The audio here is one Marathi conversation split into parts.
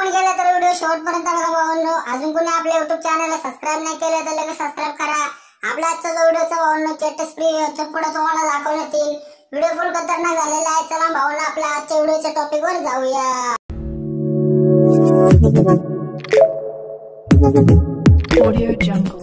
आपण गेला तर व्हिडिओ शेवटपर्यंत बघा भावांनो अजून कोणी आपल्या युट्यूब चॅनलला सबस्क्राईब नाही केलं तर लगेच सबस्क्राईब करा. आपला आजचा जो व्हिडिओचा भावांनो चेटस फ्री पुढे तुम्हाला दाखवण्यात येईल. व्हिडिओ फुल खतरनाक झालेला आहे. चला भावना आपल्या आजच्या व्हिडिओच्या टॉपिक वर जाऊया. Audio Jungle.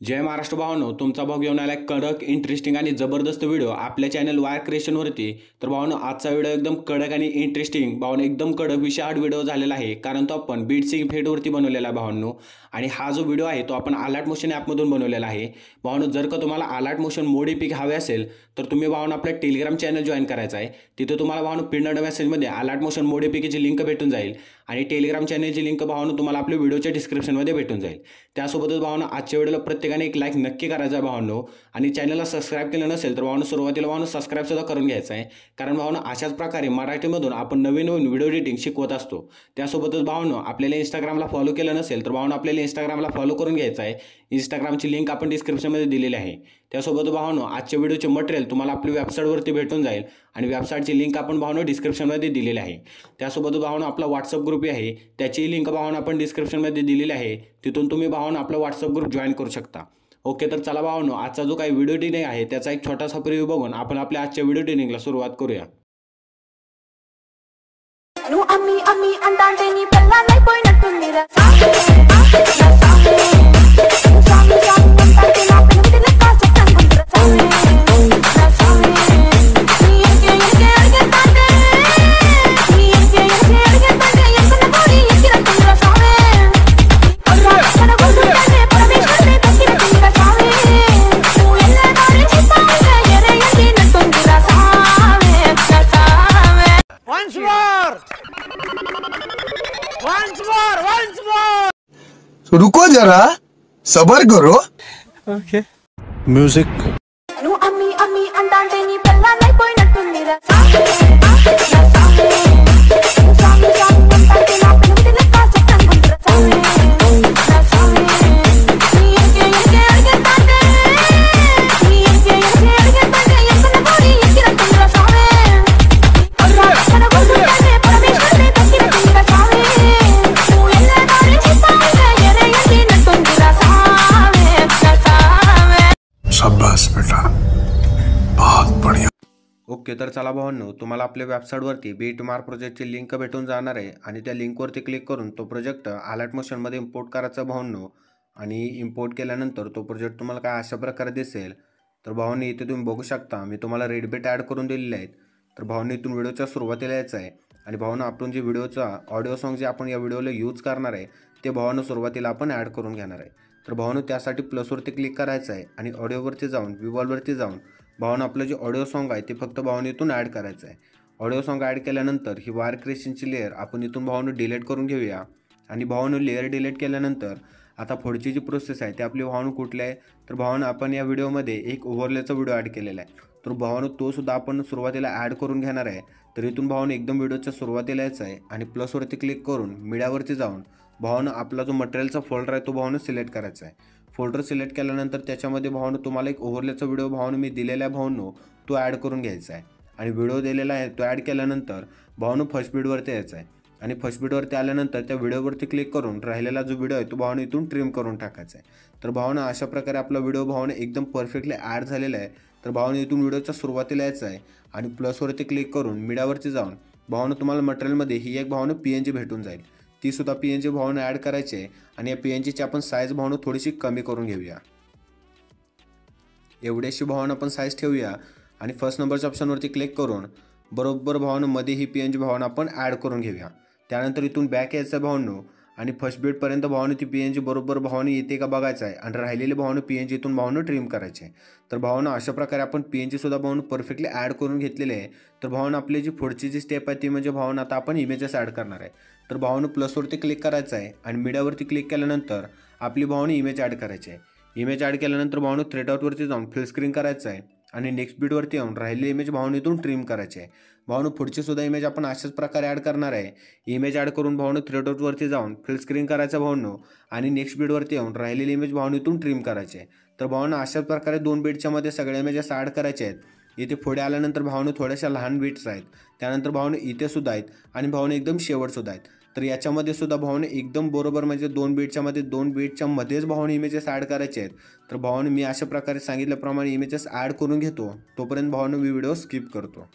जय महाराष्ट्र भावानो तुमचा भाऊ घेऊन आला कडक इंटरेस्टिंग आणि जबरदस्त व्हिडिओ आपल्या चॅनल वायर क्रिएशनवरती तर भावानो आजचा व्हिडिओ एकदम कडक आणि इंटरेस्टिंग भावानो एकदम कडक विषयाड व्हिडिओ झालेला आहे कारण तो आपण बीट सिंग फेडवरती बनवलेला आहे भावांनो. आणि हा जो व्हिडिओ आहे तो आपण अलर्ट मोशन ॲपमधून बनवलेला आहे. भावानो जर का तुम्हाला अलर्ट मोशन मोडी पिक हवे असेल तर तुम्ही भावानो आपल्या टेलिग्राम चॅनल जॉईन करायचं आहे. तिथे तुम्हाला भावानो पिंड मेसेजमध्ये अलर्ट मोशन मोडी पिकेची लिंक भेटून जाईल. आणि टेलिग्राम चॅनलची लिंक भावानो तुम्हाला आपल्या व्हिडिओच्या डिस्क्रिप्शनमध्ये भेटून जाईल. त्यासोबतच भावानो आजच्या व्हिडिओला प्रत्येकाने एक लाईक नक्की करायचा आहे भावानो. आणि चॅनलला सबस्क्राईब केलं नसेल तर भावनं सुरुवातीला भावनं सबस्क्राईबसुद्धा करून घ्यायचं आहे. कारण भावनं अशाच प्रकारे मराठीमधून आपण नवीन नवीन व्हिडिओ एडिटिंग शिकवत असतो. त्यासोबतच भावनं आपल्याला इंस्टाग्रामला फॉलो केलं नसेल तर भावनं आपल्याला इंस्टाग्रामला फॉलो करून घ्यायचं आहे. इंस्टाग्रामची लिंक आपण डिस्क्रिप्शनमध्ये दिलेली आहे. त्यासोबत भावनो आजच्या व्हिडिओचे मटेरियल तुम्हाला आपली वेबसाईटवरती भेटून जाईल आणि वेबसाईटची लिंक आपण भावनो डिस्क्रिप्शनमध्ये दिलेली आहे. त्यासोबत भावनो आपला व्हॉट्सअप ग्रुप आहे. त्याचीही लिंक भावनं आपण डिस्क्रिप्शनमध्ये दिलेली आहे. तिथून तुम्ही भावनं आपला व्हॉट्सअप ग्रुप जॉईन करू शकता. ओके तर चला भावनो आजचा जो काही व्हिडिओ ट्रेनिंग आहे त्याचा एक छोटासा प्रिव्ह्यू बघून आपण आपल्या आजच्या व्हिडिओ ट्रेनिंगला सुरुवात करूया. आम्ही आम्ही जरा सबर करो. ओके म्युझिक ओके तर चला भावांनो तुम्हाला आपल्या वेबसाईटवरती बी मार प्रोजेक्टची लिंक भेटून जाणार आहे आणि त्या लिंकवरती क्लिक करून तो प्रोजेक्ट अलर्ट मोशनमध्ये इम्पोर्ट करायचा भावांनो. आणि इम्पोर्ट केल्यानंतर तो प्रोजेक्ट तुम्हाला काय अशा प्रकारे दिसेल. तर भावांनी इथे तुम्ही बघू शकता मी तुम्हाला रेडबेट ॲड करून दिलेले आहेत. तर भावांनी इथून व्हिडिओच्या सुरुवातीला यायचं आहे. आणि भावानं आपण जे व्हिडिओचा ऑडिओ सॉन्ग जे आपण या व्हिडिओला यूज करणार आहे ते भावानं सुरुवातीला आपण ॲड करून घेणार आहे. तर भावानं त्यासाठी प्लसवरती क्लिक करायचं आहे आणि ऑडिओवरती जाऊन विवॉलवरती जाऊन भावानं आपलं जे ऑडिओ सॉन्ग आहे ते फक्त भावानं इथून ॲड करायचं आहे. ऑडिओ सॉन्ग ॲड केल्यानंतर ही वायर क्रिएशनची लेअर आपण इथून भावानं डिलीट करून घेऊया. आणि भावानं लेअर डिलीट केल्यानंतर आता पुढची जी प्रोसेस आहे ती आपली भावानं कुठली आहे? तर भावानं आपण या व्हिडिओमध्ये एक ओव्हरलेचा व्हिडिओ ॲड केलेला आहे. तर भावानं तो सुद्धा आपण सुरुवातीला ॲड करून घेणार आहे. तर इथून भावानं एकदम व्हिडिओच्या सुरुवातीला यायचं आहे आणि प्लसवरती क्लिक करून मीडियावरती जाऊन भावानं आपला जो मटेरियलचा फोल्डर आहे तो भावानं सिलेक्ट करायचा आहे. फोल्डर सिलेक्ट केल्यानंतर त्याच्यामध्ये भावानं तुम्हाला एक ओव्हरलेचा व्हिडिओ भावानं मी दिलेल्या भावानं तो ॲड करून घ्यायचा आहे. आणि व्हिडिओ दिलेला आहे तो ॲड केल्यानंतर भावानं फर्स्ट बीडवरती यायचा आहे. आणि फर्स्ट बीडवरती आल्यानंतर त्या व्हिडिओवरती क्लिक करून राहिलेला जो व्हिडिओ आहे तो भावानं इथून ट्रिम करून टाकायचा आहे. तर भावानं अशा प्रकारे आपला व्हिडिओ भावानं एकदम परफेक्टली ॲड झालेला आहे. तर भावानं इथून व्हिडिओच्या सुरुवातीला यायचं आहे. आणि प्लसवरती क्लिक करून मीडियावरती जाऊन भावानं तुम्हाला मटेरियलमध्ये ही एक भावानं पी एन जी भेटून जाईल. ती सुद्धा पी एन जी भावानं ॲड करायची आहे आणि या पी एन जीची आपण साईज भावानं थोडीशी कमी करून घेऊया. एवढ्याशी भावानं आपण साईज ठेवूया आणि फर्स्ट नंबरच्या ऑप्शनवरती क्लिक करून बरोबर भावानं मध्ये ही पी एन जी भावानं आपण ॲड करून घेऊया. त्यानंतर इथून बॅक यायचं भावानं. आणि फर्स्ट बेडपर्यंत भावानं ती पी एन जी बरोबर भावानं येते का बघायचं आहे. आणि राहिलेले भावानं पी एन जी इथून भावानं ट्रिम करायचे आहे. तर भावानं अशा प्रकारे आपण पी एन जीसुद्धा भावानं परफेक्टली ॲड करून घेतलेले आहे. तर भावानं आपली जी पुढची जी स्टेप आहे ती म्हणजे भावानं आता आपण इमेजेस ॲड करणार आहे. तर भावानं प्लसवरती क्लिक करायचं आहे आणि मीडियावरती क्लिक केल्यानंतर आपली भावानं इमेज ॲड करायची आहे. इमेज ॲड केल्यानंतर भावानं थ्रेडआउटवरती जाऊन फिल स्क्रीन करायचं आहे. आणि नेक्स्ट बीटवरती येऊन राहिलेली इमेज भावनेतून इथून ट्रिम करायची आहे. भावानं पुढची सुद्धा इमेज आपण अशाच प्रकारे ॲड करणार आहे. इमेज ॲड करून भावानं थ्रेडआउटवरती जाऊन फिल्ड स्क्रीन करायचं भावानं आणि नेक्स्ट बीटवरती येऊन राहिलेली इमेज भावनेतून इथून ट्रिम करायची आहे. तर भावना अशाच प्रकारे दोन बीटच्या मध्ये सगळ्या इमेजेस ॲड करायचे आहेत. इथे पुढे आल्यानंतर भावनं थोड्याशा लहान बीट्स आहेत. त्यानंतर भावनं इथे सुद्धा आहेत आणि भावनं एकदम शेवटसुद्धा आहेत. तर याच्यामध्ये सुद्धा भावाने एकदम बरोबर म्हणजे दोन बीटच्या मध्ये दोन बीटच्या मध्येच भावाने इमेजेस ॲड करायचे आहेत. तर भावाने मी अशा प्रकारे सांगितल्याप्रमाणे इमेजेस ॲड करून घेतो. तोपर्यंत भावानं मी व्हिडिओ स्किप करतो.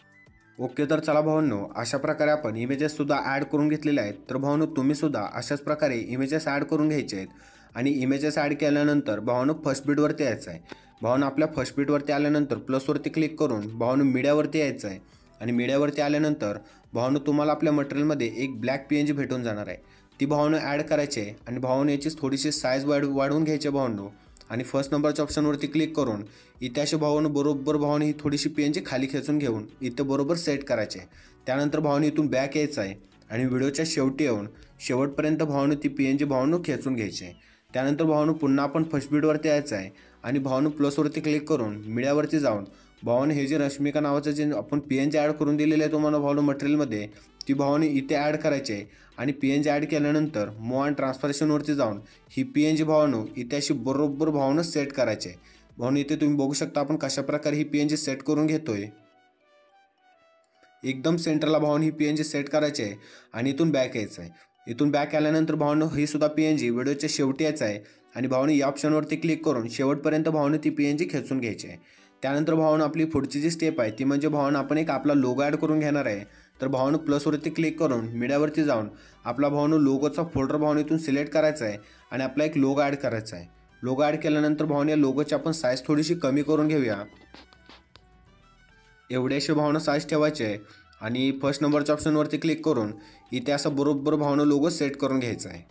ओके तर चला भावांनो अशा प्रकारे आपण इमेजेससुद्धा ॲड करून घेतलेले आहेत. तर भावांनो तुम्हीसुद्धा अशाच प्रकारे इमेजेस ॲड करून घ्यायचे आहेत. आणि इमेजेस ॲड केल्यानंतर भावानं फर्स्ट बीटवरती यायचं आहे. भावानं आपल्या फर्स्ट बीटवरती आल्यानंतर प्लसवरती क्लिक करून भावानं मीडियावरती यायचं आहे. आणि मीडियावरती आल्यानंतर भावानं तुम्हाला आपल्या मटेरियलमध्ये एक ब्लॅक पी एन जी भेटून जाणार आहे. ती भावानं ॲड करायची आहे आणि भावानं याचीच थोडीशी साईज वाढ वाढवून घ्यायची आहे भावांनो. आणि फर्स्ट नंबरच्या ऑप्शनवरती क्लिक करून इथे अशा भावानं बरोबर भावानं ही थोडीशी पी एन जी खाली खेचून घेऊन इथं बरोबर सेट करायचे त्यानंतर भावानं इथून बॅक यायचं आहे आणि व्हिडिओच्या शेवटी येऊन शेवटपर्यंत भावानं ती पी एन जी भावानं खेचून घ्यायची आहे. त्यानंतर भावानं पुन्हा आपण फर्स्ट बीडवरती यायचं आहे आणि भावानं प्लसवरती क्लिक करून मीडियावरती जाऊन भावाने हे जे रश्मिका नावाचं जे आपण पी एन जी ॲड करून दिलेलं आहे तुम्हाला भावानं मटेरियलमध्ये ती भावाने इथे ॲड करायची आहे. आणि पी एन जी ॲड केल्यानंतर मो आणि ट्रान्सफरेशनवरती जाऊन ही पी एन जी भावानं इथे अशी बरोबर भावानं सेट करायची आहे. भावानं इथे तुम्ही बघू शकता आपण कशाप्रकारे ही पी एन जी सेट करून घेतोय. एकदम सेंटरला भावानं ही पी एन जी सेट करायची आहे आणि इथून बॅक यायचं आहे. इथून बॅक आल्यानंतर भावानं ही सुद्धा पी एन जी व्हिडिओच्या शेवटी यायचं आहे. आणि भावानं या ऑप्शनवरती क्लिक करून शेवटपर्यंत भावानं ती पी एन जी खेचून घ्यायची आहे. त्यानंतर भावानं आपली पुढची जी स्टेप आहे ती म्हणजे भावानं आपण एक आपला लोगो ॲड करून घेणार आहे. तर भावानं प्लसवरती क्लिक करून मीडियावरती जाऊन आपला भावानं लोगोचा फोल्डर भावानं इथून सिलेक्ट करायचा आहे आणि आपला एक लोगो ॲड करायचा आहे. लोगो ॲड केल्यानंतर भावानं या लोगोची आपण साईज थोडीशी कमी करून घेऊया. एवढ्याशी भावना साईज ठेवायचे आहे आणि फर्स्ट नंबरच्या ऑप्शनवरती क्लिक करून इथे असं बरोबर भावना लोगो सेट करून घ्यायचा आहे.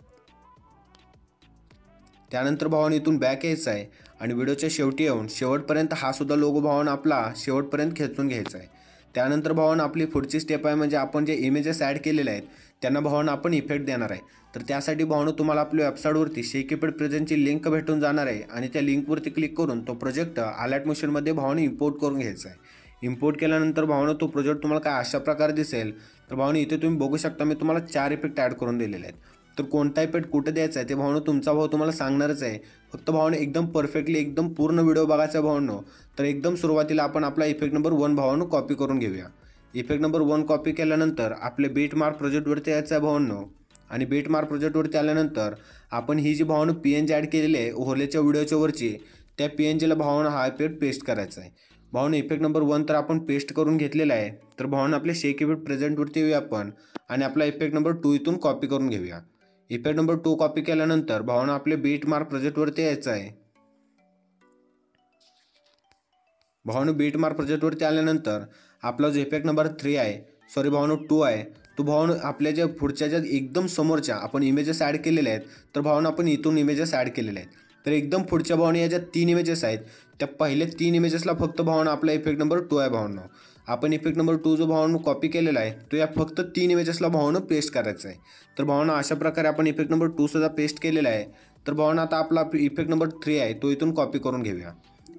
त्यानंतर भावानं इथून बॅक यायचं आहे आणि व्हिडिओच्या शेवटी येऊन शेवटपर्यंत हा सुद्धा लोगो भावानं आपला शेवटपर्यंत खेचून घ्यायचा आहे त्यानंतर भावानं आपली पुढची स्टेप आहे म्हणजे आपण जे इमेजेस ॲड केलेले आहेत त्यांना भावानं आपण इफेक्ट देणार आहे. तर त्यासाठी भावानं तुम्हाला आपल्या वेबसाईटवरती शेकीपेड प्रेझेंटची लिंक भेटून जाणार आहे आणि त्या लिंकवरती क्लिक करून तो प्रोजेक्ट अलर्ट मशीनमध्ये भावानं इम्पोर्ट करून घ्यायचा आहे इम्पोर्ट केल्यानंतर भावानं तो प्रोजेक्ट तुम्हाला काय अशा प्रकारे दिसेल तर भावना इथे तुम्ही बघू शकता मी तुम्हाला चार इफेक्ट ॲड करून दिलेले आहेत. तर कोणता पेट कुठे द्यायचा आहे ते भावनं तुमचा भाव तुम्हाला सांगणारच आहे. फक्त भावना एकदम परफेक्टली एकदम पूर्ण व्हिडिओ बघायचा भावनं. तर एकदम सुरुवातीला आपण आपला इफेक्ट नंबर वन भावानं कॉपी करून घेऊया. इफेक्ट नंबर वन कॉपी केल्यानंतर आपले बीट मार्क प्रोजेक्टवरती यायचं आहे भावांनो. आणि बीट मार्क प्रोजेक्टवरती आल्यानंतर आपण ही जी भावनं पी एन जी ॲड केलेली आहे ओहलेच्या व्हिडिओच्या वरची त्या पी एन जीला भावनं हा इफेक्ट पेस्ट करायचा आहे. भावना इफेक्ट नंबर वन तर आपण पेस्ट करून घेतलेला आहे. तर भावना आपल्या शेक इफेक्ट प्रेझेंटवरती येऊया आपण. आणि आपला इफेक्ट नंबर टू इथून कॉपी करून घेऊया. इफेक्ट नंबर टू कॉपी केल्यानंतर भावना आपले बीट मार्क प्रोजेक्टवरती यायचं आहे. भावानं बीट मार्क प्रोजेक्टवरती आल्यानंतर आपला जो इफेक्ट नंबर थ्री आहे सॉरी भावानू टू आहे तो भावानं आपल्या ज्या पुढच्या ज्या एकदम समोरच्या आपण इमेजेस ॲड केलेल्या आहेत तर भावानं आपण इथून इमेजेस ॲड केलेल्या आहेत. तर एकदम पुढच्या भावानी या ज्या तीन इमेजेस आहेत त्या पहिल्या तीन इमेजेसला फक्त भावना आपला इफेक्ट नंबर टू आहे भावना. आपण इफेक्ट नंबर टू जो भावानं कॉपी केलेला आहे तो या फक्त तीन इमेजेसला भावानं पेस्ट करायचा आहे. तर भावना अशा प्रकारे आपण इफेक्ट नंबर टूसुद्धा पेस्ट केलेला आहे. तर भावना आता आपला इफेक्ट नंबर थ्री आहे तो इथून कॉपी करून घेऊया.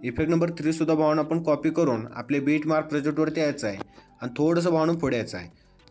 इफेक्ट नंबर थ्रीसुद्धा भावना आपण कॉपी करून आपले बीट मार्क प्रोजेक्टवरती यायचं आहे आणि थोडंसं भावानं पुढे यायचं आहे.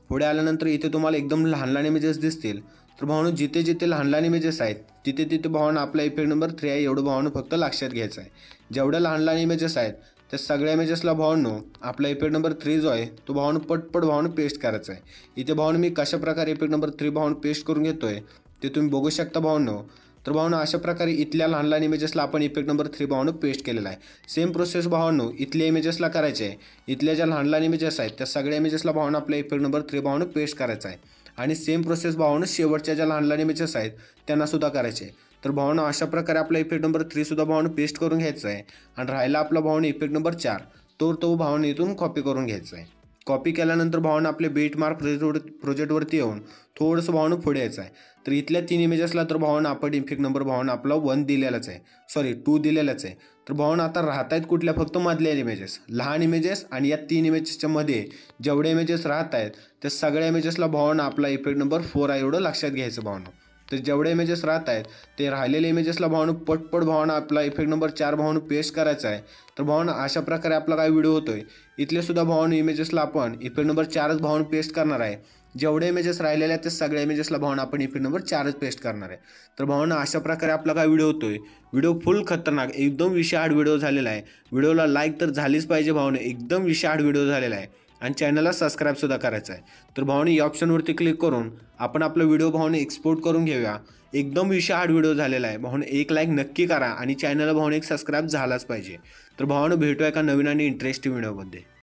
पुढे आल्यानंतर इथे तुम्हाला एकदम लहान लहान इमेजेस दिसतील. तर भावना जिथे जिथे लहान लहान इमेजेस आहेत तिथे तिथे भावना आपला इफेक्ट नंबर थ्री आहे एवढं भावानं फक्त लक्षात घ्यायचं आहे. जेवढ्या लहान लहान इमेजेस आहेत त्या सगळ्या इमेजेसला भावांनो आपला इफेक्ट नंबर थ्री जो आहे तो भावानं पटपट भावनं पेस्ट करायचा आहे. इथे भावानं मी कशा प्रकारे इफेक्ट नंबर थ्री भावनं पेस्ट करून घेतो आहे ते तुम्ही बघू शकता भावांनो. तर भावनं अशा प्रकारे इथल्या लहान लहान इमेजेसला आपण इफेक्ट नंबर थ्री भावनं पेस्ट केलेला आहे. सेम प्रोसेस भावांनो इथल्या इमेजेसला करायचे आहे. इथल्या ज्या लहान लहान इमेजेस आहेत त्या सगळ्या इमेजेसला भावनं आपल्या इफेक्ट नंबर थ्री भावनं पेस्ट करायचा आहे. आणि सेम प्रोसेस भावनं शेवटच्या ज्या लहान लहान इमेजेस आहेत त्यांनासुद्धा करायचे आहे. तर भावना अशा प्रकारे आपला इफेक्ट नंबर थ्रीसुद्धा भावना पेस्ट करून घ्यायचा आहे. आणि राहिला आपला भावना इफेक्ट नंबर चार. तो तो भावना इथून कॉपी करून घ्यायचा आहे. कॉपी केल्यानंतर भावना आपले बीट मार्क प्रोजेक्टवर प्रोजेक्टवरती येऊन थोडंसं भावना पुढे यायचं आहे. तर इथल्या तीन इमेजेसला तर भावना आपण इफेक्ट नंबर भावना आपला वन दिलेलाच आहे. सॉरी टू दिलेलाच आहे. तर भावना आता राहत आहेत कुठल्या? फक्त मधल्या इमेजेस लहान इमेजेस आणि या तीन इमेजेसच्या मध्ये जेवढे इमेजेस राहत आहेत त्या सगळ्या इमेजेसला भावना आपला इफेक्ट नंबर फोर आहे एवढं लक्षात घ्यायचं भावना. तर जेवढे इमेजेस राहत आहेत ते राहिलेले इमेजेसला भावानं पटपट भावानं आपला इफेक्ट नंबर चार भावानं पेस्ट करायचा आहे. तर भावानं अशा प्रकारे आपला काय व्हिडिओ होतोय इथले सुद्धा भावानं इमेजेसला आपण इफेक्ट नंबर चारच भावानं पेस्ट करणार आहे. जेवढे इमेजेस राहिलेले आहेत ते सगळ्या इमेजेसला भावानं आपण इफेक्ट नंबर चारच पेस्ट करणार आहे. तर भावानं अशा प्रकारे आपला काय व्हिडिओ होतोय व्हिडिओ फुल खतरनाक एकदम विषाड व्हिडिओ झालेला आहे. व्हिडिओला लाईक तर झालीच पाहिजे भावानं एकदम विषाड व्हिडिओ झालेला आहे. आणि चॅनलला सबस्क्राईबसुद्धा करायचं आहे तर भावाने या ऑप्शनवरती क्लिक करून आपण आपला व्हिडिओ भावाने एक्सपोर्ट करून घेऊया. एकदम विषाड व्हिडिओ झालेला आहे. भावाने एक लाईक नक्की करा आणि चॅनलला भावाने एक सबस्क्राईब झालाच पाहिजे. तर भावानं भेटूया एका नवीन आणि इंटरेस्टिंग व्हिडिओमध्ये